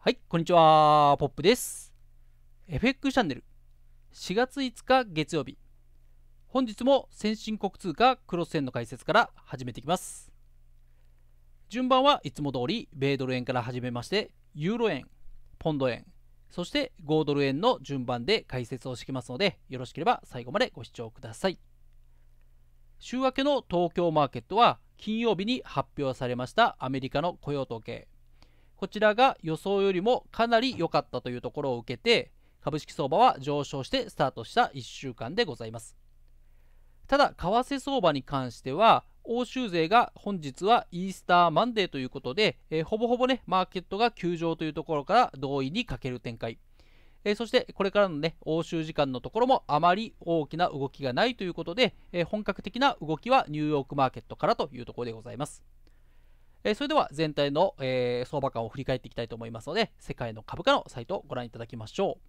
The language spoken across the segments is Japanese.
はい、こんにちは。ポップです。FX チャンネル4月5日月曜日。本日も先進国通貨クロス円の解説から始めていきます。順番はいつも通り米ドル円から始めまして、ユーロ円、ポンド円、そして5ドル円の順番で解説をしてきますので、よろしければ最後までご視聴ください。週明けの東京マーケットは金曜日に発表されましたアメリカの雇用統計こちらが予想よりもかなり良かったというところを受けて株式相場は上昇してスタートした1週間でございます。ただ為替相場に関しては欧州勢が本日はイースターマンデーということで、えー、ほぼほぼねマーケットが休場というところから同意にかける展開。えー、そしてこれからのね欧州時間のところもあまり大きな動きがないということで、えー、本格的な動きはニューヨークマーケットからというところでございます。えそれでは全体の、え相場感を振り返っていきたいと思いますので、世界の株価のサイトをご覧いただきましょう。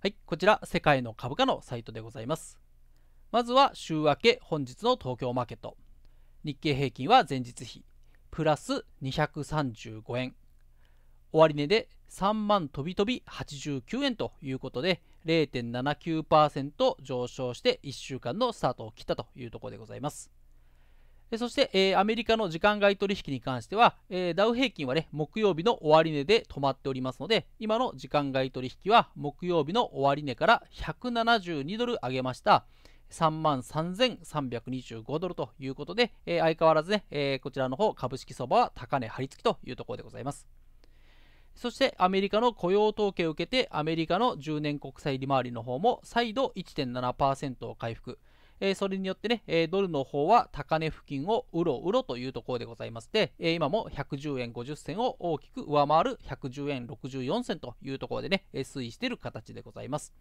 はい、こちら世界の株価のサイトでございます。まずは週明け本日の東京マーケット。日経平均は前日比プラス235円。終値で3万飛び飛び89円ということで0.79%上昇して1週間のスタートを切ったというところでございます。そして、え、アメリカの時間外取引に関しては、え、ダウ平均はね、木曜日の終値で止まっておりますので、今の時間外取引は木曜日の終値から172ドル上げました。3万3325ドルということで、えー、相変わらずね、えこちらの方、株式相場は高値張り付きというところでございます。そしてアメリカの雇用統計を受けて、アメリカの10年国債利回りの方も再度1.7%を回復。えそれによってね、えドルの方は高値付近をうろうろというところでございまして、え今も110円50銭を大きく上回る110円64銭というところでね、推移している形でございます。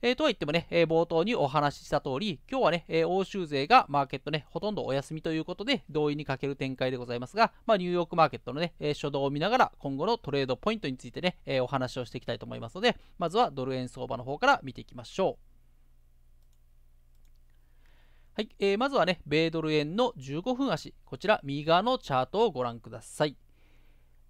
えー、とは言ってもね、えー、冒頭にお話しした通り、今日はね、えー、欧州勢がマーケットね、ほとんどお休みということで、同意にかける展開でございますが、まあ、ニューヨークマーケットのね、え初動を見ながら、今後のトレードポイントについてね、えお話をしていきたいと思いますので、まずはドル円相場の方から見ていきましょう。はい、えー、まずはね、米ドル円の15分足、こちら右側のチャートをご覧ください。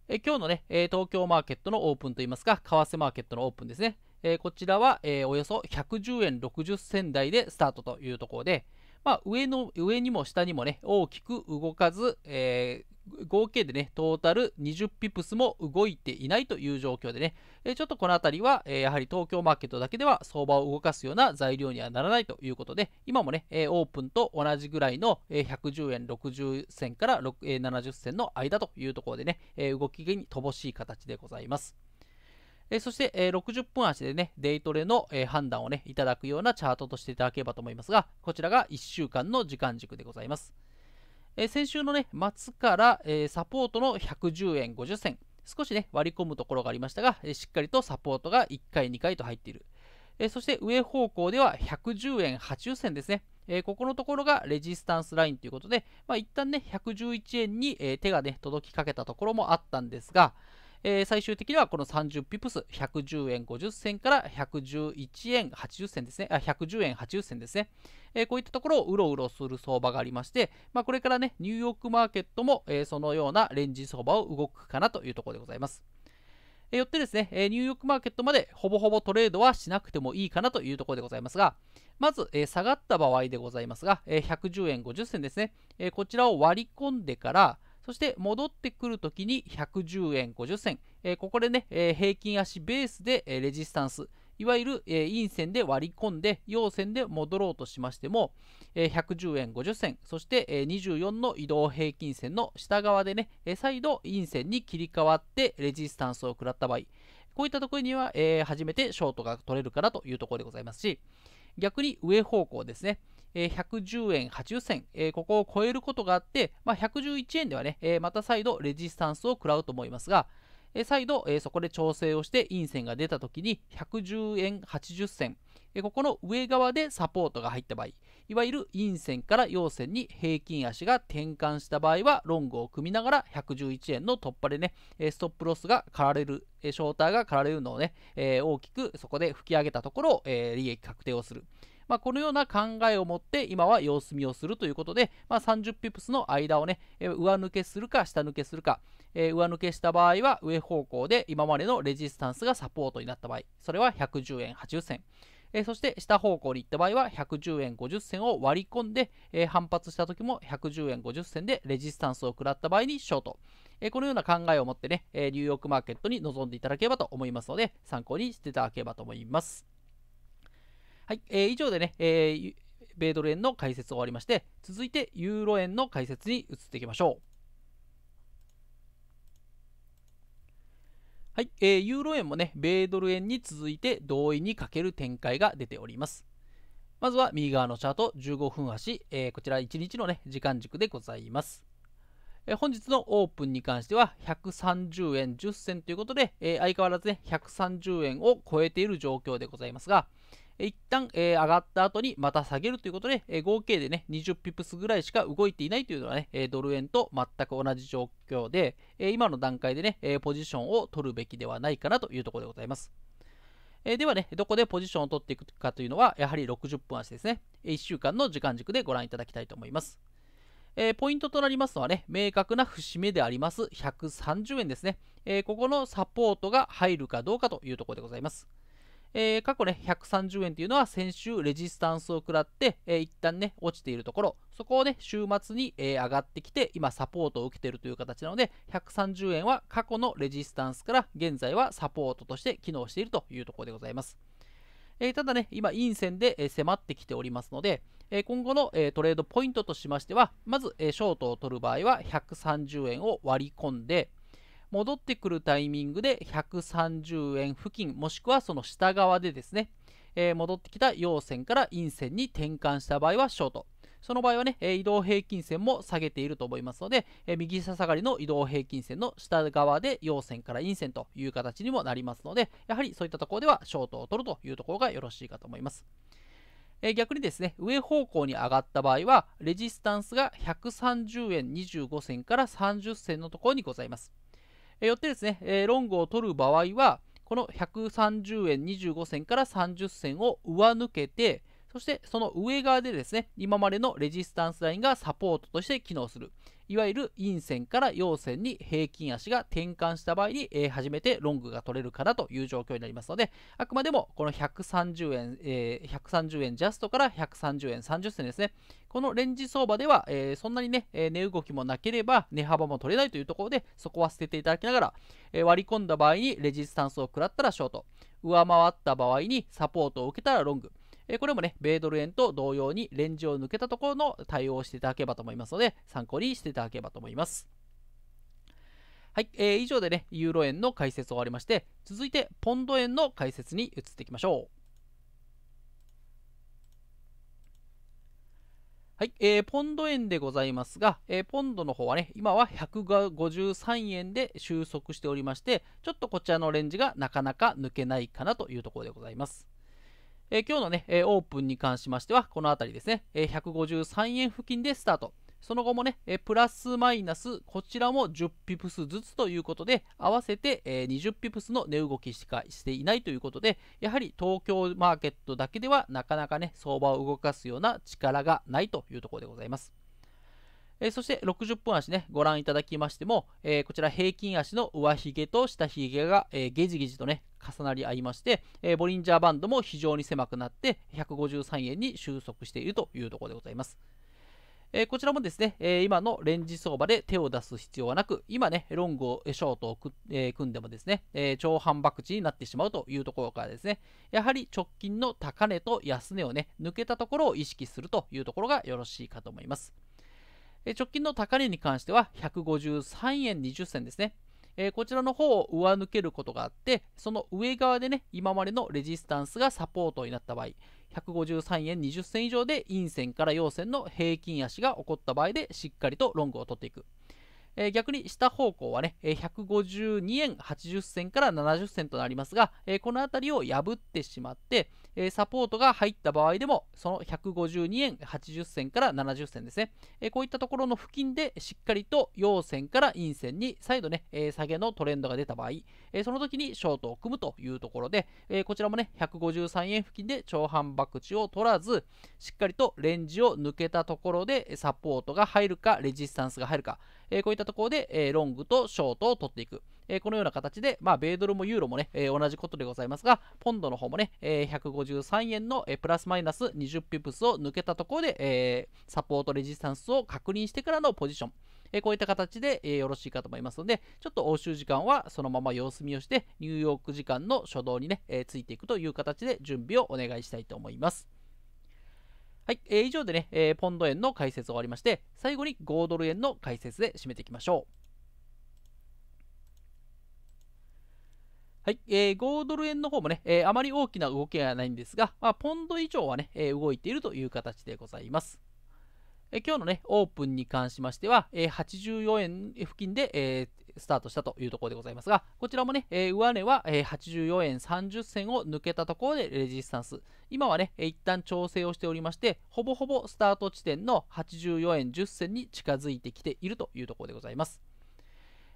えー、今日のね、えー、東京マーケットのオープンといいますか、為替マーケットのオープンですね。えこちらは、えおよそ110円60銭台でスタートというところで、まあ、上の上にも下にもね、大きく動かず、え合計でね、トータル20ピプスも動いていないという状況でね、えちょっとこの辺りは、えやはり東京マーケットだけでは相場を動かすような材料にはならないということで、今もね、えオープンと同じぐらいの、え110円60銭からえ70銭の間というところでね、え動きに乏しい形でございます。えそして、え60分足でね、デイトレの、え判断をね、いただくようなチャートとしていただければと思いますが、こちらが1週間の時間軸でございます。え先週のね、末から、えサポートの110円50銭、少しね、割り込むところがありましたが、えしっかりとサポートが1回、2回と入っている。えそして上方向では110円80銭ですね。えここのところがレジスタンスラインということで、まあ、一旦ね、111円に、え手がね、届きかけたところもあったんですが、えー、最終的にはこの30ピプス、110円50銭から111円80銭ですね、あ110円80銭ですね、えー、こういったところをうろうろする相場がありまして、まあ、これからね、ニューヨークマーケットも、えー、そのようなレンジ相場を動くかなというところでございます。えよってですね、えニューヨークマーケットまでほぼほぼトレードはしなくてもいいかなというところでございますが、まず、え下がった場合でございますが、え110円50銭ですね、えこちらを割り込んでから、そして戻ってくるときに110円50銭、えー、ここでね、えー、平均足ベースで、えー、レジスタンス、いわゆる、え陰線で割り込んで陽線で戻ろうとしましても、え110円50銭。そして、え24の移動平均線の下側でね、え再度陰線に切り替わってレジスタンスを食らった場合。こういったところには、え初めてショートが取れるかなというところでございますし逆に上方向ですね。110円80銭、ここを超えることがあって、まあ、111円ではね、また再度レジスタンスを食らうと思いますが、再度、そこで調整をして陰線が出た時に110円80銭、ここの上側でサポートが入った場合、いわゆる陰線から陽線に平均足が転換した場合は、ロングを組みながら111円の突破でね、ストップロスが刈られる、ショーターが刈られるのをね、大きくそこで吹き上げたところを利益確定をする。まあ、このような考えを持って今は様子見をするということで、まあ、30ピプスの間をね、上抜けするか下抜けするか、えー、上抜けした場合は上方向で今までのレジスタンスがサポートになった場合、それは110円80銭。え、そして下方向に行った場合は110円50銭を割り込んで、え、反発した時も110円50銭でレジスタンスを食らった場合にショート。えこのような考えを持ってね、ニューヨークマーケットに臨んでいただければと思いますので、参考にしていただければと思います。はい、えー、以上でね、えー、米ドル円の解説終わりまして、続いてユーロ円の解説に移っていきましょう。はい、えー、ユーロ円もね、米ドル円に続いて同意にかける展開が出ております。まずは右側のチャート15分足、えー、こちら1日のね、時間軸でございます。え本日のオープンに関しては130円10銭ということで、えー、相変わらずね、130円を超えている状況でございますが、一旦、えー、上がった後にまた下げるということで、えー、合計でね、20ピプスぐらいしか動いていないというのはね、えドル円と全く同じ状況で、え今の段階でね、えポジションを取るべきではないかなというところでございます。えではね、どこでポジションを取っていくかというのは、やはり60分足ですね。1週間の時間軸でご覧いただきたいと思います。えー、ポイントとなりますのはね、明確な節目であります130円ですね。えー、ここのサポートが入るかどうかというところでございます。えー、過去ね、130円というのは先週レジスタンスを食らって、えー、一旦ね、落ちているところ、そこをね、週末に、えー、上がってきて、今サポートを受けているという形なので、130円は過去のレジスタンスから現在はサポートとして機能しているというところでございます。えー、ただね、今、陰線で、迫ってきておりますので、え今後の、えトレードポイントとしましては、まず、えショートを取る場合は130円を割り込んで、戻ってくるタイミングで130円付近、もしくはその下側でですね、え戻ってきた陽線から陰線に転換した場合はショート。その場合はね、移動平均線も下げていると思いますので、右下下がりの移動平均線の下側で陽線から陰線という形にもなりますので、やはりそういったところではショートを取るというところがよろしいかと思います。え逆にですね、上方向に上がった場合は、レジスタンスが130円25銭から30銭のところにございます。えよってですね、えロングを取る場合は、この130円25銭から30銭を上抜けて、そしてその上側でですね、今までのレジスタンスラインがサポートとして機能する。いわゆる陰線から陽線に平均足が転換した場合に、えー、初めてロングが取れるかなという状況になりますので、あくまでもこの130円、えー、130円ジャストから130円30銭ですね。このレンジ相場では、えー、そんなにね、え値動きもなければ値幅も取れないというところで、そこは捨てていただきながら、え割り込んだ場合にレジスタンスを食らったらショート、上回った場合にサポートを受けたらロング、えこれもね、米ドル円と同様にレンジを抜けたところの対応をしていただければと思いますので、参考にしていただければと思います。はい、えー、以上でね、ユーロ円の解説を終わりまして、続いて、ポンド円の解説に移っていきましょう。はい、えー、ポンド円でございますが、えー、ポンドの方はね、今は153円で収束しておりまして、ちょっとこちらのレンジがなかなか抜けないかなというところでございます。え、今日のね、え、オープンに関しましては、この辺りですね、え、153円付近でスタート。その後もね、えプラスマイナス、こちらも10ピプスずつということで、合わせて、え20ピプスの値動きしかしていないということで、やはり東京マーケットだけではなかなかね、相場を動かすような力がないというところでございます。えそして60分足ね、ご覧いただきましても、えこちら平均足の上髭と下髭が、えゲジゲジとね、重なり合いまして、えボリンジャーバンドも非常に狭くなって153円に収束しているというところでございます。えこちらもですね、え今のレンジ相場で手を出す必要はなく、今ね、ロングを、ショートをえ組んでもですね、え超反爆地になってしまうというところからですね、やはり直近の高値と安値をね、抜けたところを意識するというところがよろしいかと思います。直近の高値に関しては153円20銭ですね。えー、こちらの方を上抜けることがあって、その上側でね、今までのレジスタンスがサポートになった場合、153円20銭以上で陰線から陽線の平均足が起こった場合で、しっかりとロングを取っていく。えー、逆に下方向はね、152円80銭から70銭となりますが、えー、この辺りを破ってしまって、サポートが入った場合でも、その152円80銭から70銭ですね、こういったところの付近でしっかりと陽線から陰線に再度ね、下げのトレンドが出た場合、その時にショートを組むというところで、こちらもね、153円付近で長反爆地を取らず、しっかりとレンジを抜けたところでサポートが入るか、レジスタンスが入るか、えこういったところで、えロングとショートを取っていく。えこのような形で、まあ、米ドルもユーロもね、え同じことでございますが、ポンドの方もね、え153円の、えプラスマイナス20ピプスを抜けたところで、えサポートレジスタンスを確認してからのポジション。えこういった形で、えよろしいかと思いますので、ちょっと欧州時間はそのまま様子見をして、ニューヨーク時間の初動にね、えついていくという形で準備をお願いしたいと思います。はい、えー、以上でね、えー、ポンド円の解説終わりまして、最後に5ドル円の解説で締めていきましょう。はい、えー、5ドル円の方もね、えー、あまり大きな動きはないんですが、まあ、ポンド以上はね、えー、動いているという形でございます。えー、今日のね、オープンに関しましては、えー、84円付近で、えー、スタートしたというところでございますが、こちらもね、えー、上値は、えー、84円30銭を抜けたところでレジスタンス。今はね、えー、一旦調整をしておりまして、ほぼほぼスタート地点の84円10銭に近づいてきているというところでございます。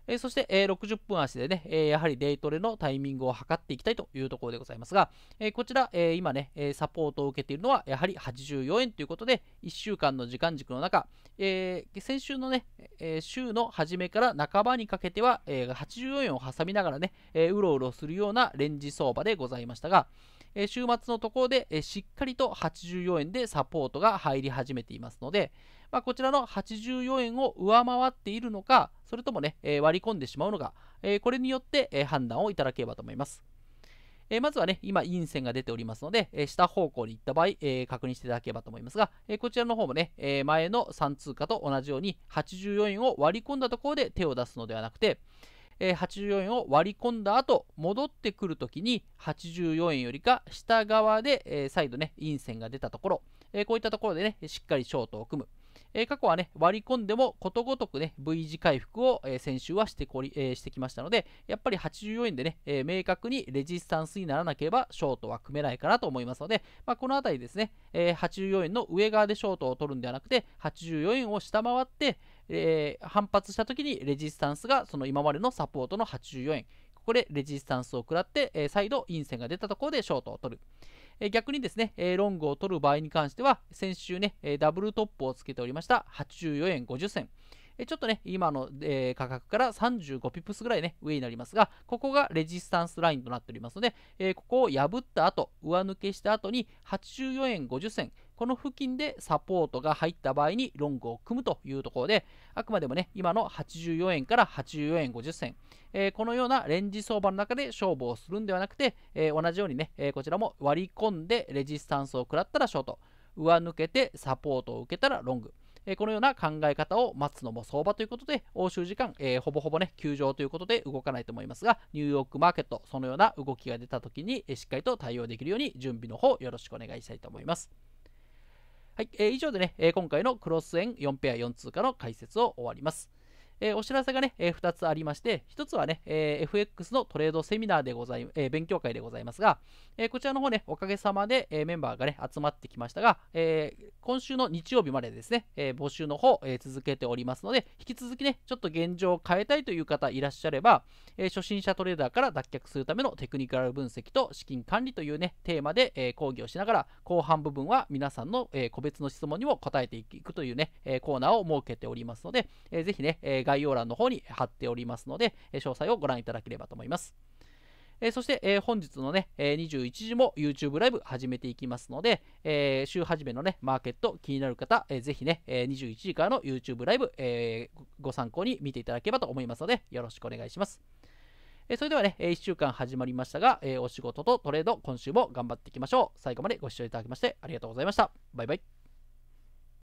えそして、え60分足でね、えやはりデイトレのタイミングを測っていきたいというところでございますが、えこちら、え今ね、えサポートを受けているのはやはり84円ということで、1週間の時間軸の中、え先週のね、え週の初めから半ばにかけては、え84円を挟みながらね、えうろうろするようなレンジ相場でございましたが、週末のところで、しっかりと84円でサポートが入り始めていますので、まあ、こちらの84円を上回っているのか、それともね、えー、割り込んでしまうのか、えー、これによって、えー、判断をいただければと思います。えまずはね、今、陰線が出ておりますので、え下方向に行った場合、え確認していただければと思いますが、えこちらの方もね、え前の3通貨と同じように、84円を割り込んだところで手を出すのではなくて、え84円を割り込んだ後、戻ってくるときに、84円よりか下側で、え再度ね、陰線が出たところ、えこういったところでね、しっかりショートを組む。え、過去はね、割り込んでもことごとくね、V 字回復を、え、先週はしてこり、え、してきましたので、やっぱり84円でね、え明確にレジスタンスにならなければ、ショートは組めないかなと思いますので、まあ、このあたりですね、え84円の上側でショートを取るんではなくて、84円を下回って、え反発した時にレジスタンスがその今までのサポートの84円、ここでレジスタンスを食らって、え再度陰線が出たところでショートを取る。え逆にですね、えロングを取る場合に関しては、先週ね、えダブルトップをつけておりました84円50銭。ちょっとね、今の、え、価格から35ピップスぐらいね、上になりますが、ここがレジスタンスラインとなっておりますので、え、ここを破った後、上抜けした後に84円50銭、この付近でサポートが入った場合にロングを組むというところで、あくまでもね、今の84円から84円50銭、えー、このようなレンジ相場の中で勝負をするんではなくて、え同じようにね、えこちらも割り込んでレジスタンスを食らったらショート、上抜けてサポートを受けたらロング。このような考え方を待つのも相場ということで、欧州時間、えー、ほぼほぼね、休場ということで動かないと思いますが、ニューヨークマーケット、そのような動きが出た時に、しっかりと対応できるように準備の方よろしくお願いしたいと思います。はい、えー、以上でね、え今回のクロス円4ペア4通貨の解説を終わります。えー、お知らせがね、えー、2つありまして、1つはね、えー、FX のトレードセミナーでございま、え勉強会でございますが、えこちらの方ね、おかげさまで、えメンバーがね、集まってきましたが、え今週の日曜日までですね、え募集の方、え続けておりますので、引き続きね、ちょっと現状を変えたいという方いらっしゃれば、え初心者トレーダーから脱却するためのテクニカル分析と資金管理というね、テーマで、え講義をしながら、後半部分は皆さんの、え個別の質問にも答えていくというね、えコーナーを設けておりますので、えー、ぜひね、え概要欄の方に貼っておりますので、詳細をご覧いただければと思います。え、そして、え、本日のね、え、21時も YouTube ライブ始めていきますので、え週始めのね、マーケット気になる方、えー、ぜひね、え21時からの YouTube ライブ、えご参考に見ていただければと思いますので、よろしくお願いします。えそれではね、1週間始まりましたが、えお仕事とトレード、今週も頑張っていきましょう。最後までご視聴いただきましてありがとうございました。バイバイ。